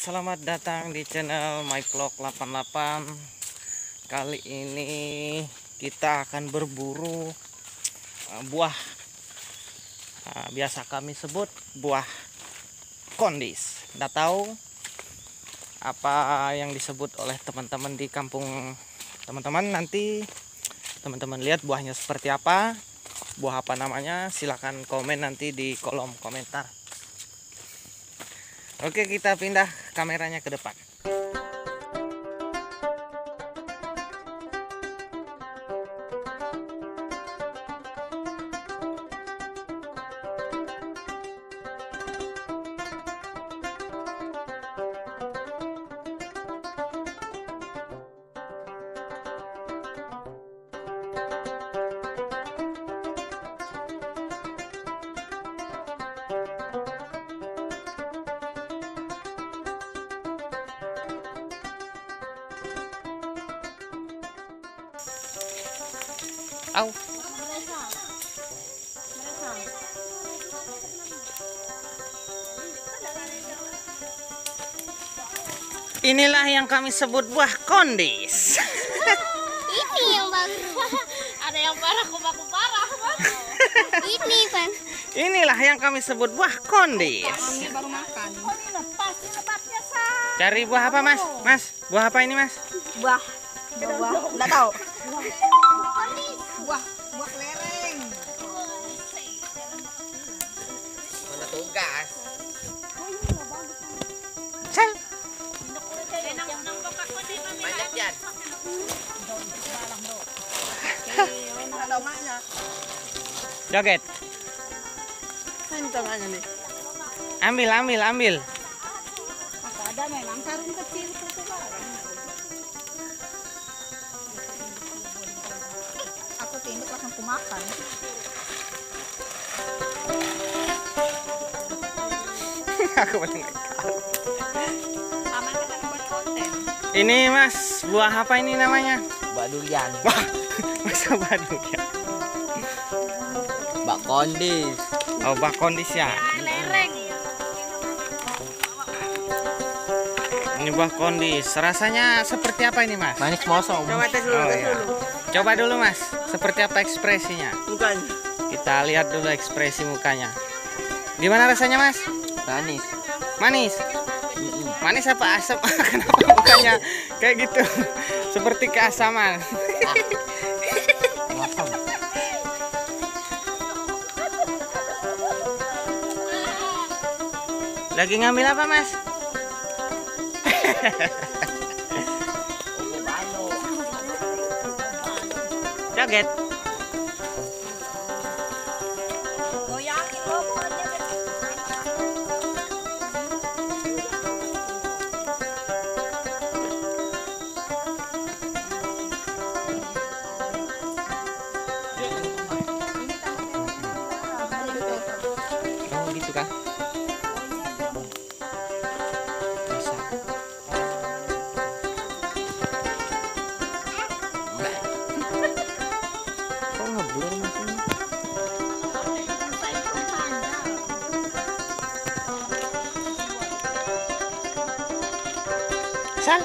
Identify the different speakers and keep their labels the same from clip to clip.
Speaker 1: selamat datang di channel My Vlog 88 Kali ini kita akan berburu uh, buah. Uh, Biasa kami sebut buah kondis. Nggak tahu apa yang disebut oleh teman-teman di kampung teman-teman nanti. Teman-teman lihat buahnya seperti apa buah apa namanya. Silahkan komen nanti di kolom komentar Oke kita pindah kameranya ke depan Au Inilah yang kami sebut buah kondis
Speaker 2: Ini yang bagus.
Speaker 3: Ada yang parah, kumaku parah.
Speaker 2: Ini pan.
Speaker 1: Inilah yang kami sebut buah kondis
Speaker 3: Ini baru makan.
Speaker 1: Cari buah apa mas? Mas, buah apa ini mas?
Speaker 3: Buah. Buah. Enggak tahu. Maknya.
Speaker 1: Joget
Speaker 3: nih.
Speaker 1: Ambil, ambil, ambil
Speaker 3: Apa ada memang karung kecil itu Aku tinduk langsung aku makan.
Speaker 1: Aku paling. Ini mas, buah apa ini namanya?
Speaker 4: Durian,
Speaker 1: Wah, masa badu ya?
Speaker 4: Kondis.
Speaker 1: Oh, buah kondis ya? Ini buah kondis. Rasanya seperti apa ini mas?
Speaker 4: Manis mosong.
Speaker 3: Coba tes dulu,
Speaker 1: Oh,
Speaker 3: tes
Speaker 1: iya.
Speaker 3: dulu.
Speaker 1: Coba dulu mas, seperti apa ekspresinya?
Speaker 3: Bukan.
Speaker 1: Kita lihat dulu ekspresi mukanya. Gimana rasanya mas?
Speaker 4: Manis.
Speaker 1: Manis? Manis apa asam? Kenapa mukanya kayak gitu? Seperti keasaman. Lagi ngambil apa mas? Joget. Sal.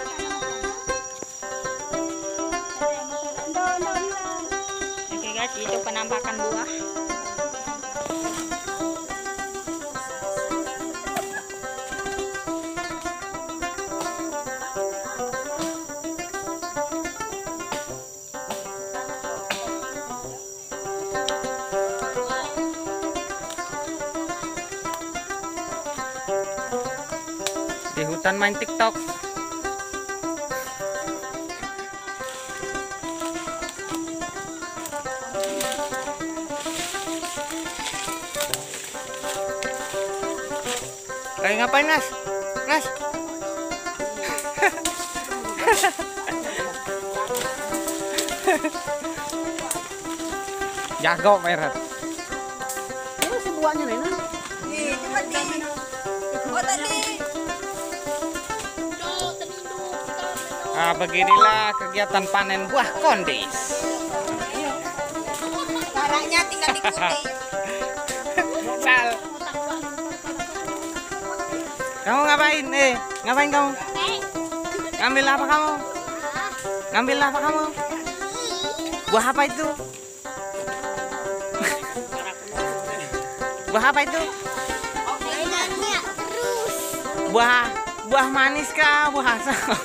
Speaker 3: Oke guys, itu penampakan buah.
Speaker 1: Di hutan main TikTok. Lagi ngapain mas? Mas? Jago meret.
Speaker 3: Ini si buahnya nih. Nih, coba di. Oh tadi.
Speaker 1: Nah, beginilah kegiatan panen buah kondis.
Speaker 3: Caranya tinggal dikutip.
Speaker 1: Kamu ngapain? Eh, ngapain kamu? Ngambil apa kamu? Ngambil apa kamu? Buah apa itu? Buah apa itu? Buah buah manis kah? Buah asam?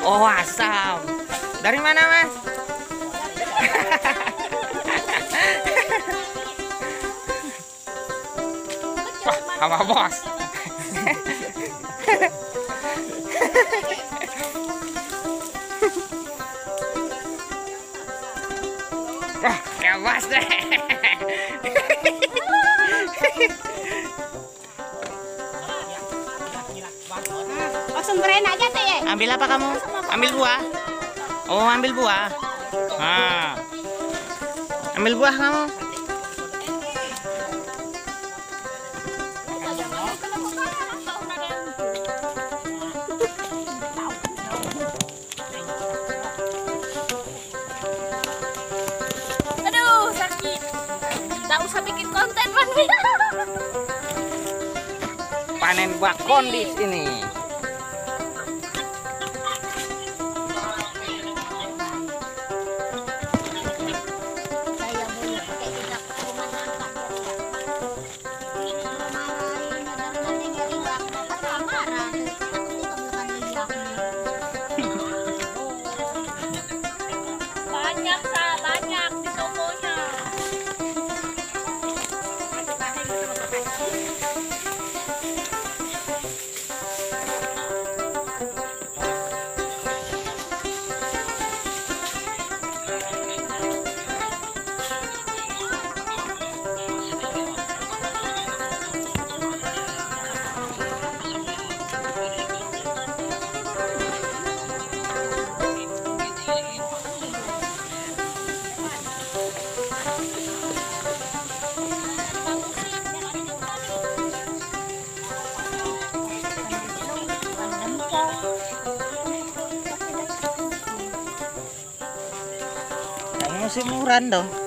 Speaker 1: Oh, asam. Dari mana, Mas? Sama bos. Wah, kayak bos deh.
Speaker 2: Aja teh ya.
Speaker 1: Ambil apa kamu? Ambil buah. Oh, ambil buah. Ah. Ambil buah kamu.
Speaker 2: Usah bikin konten, Man.
Speaker 1: Panen buah kondis ini. Musim murah dong.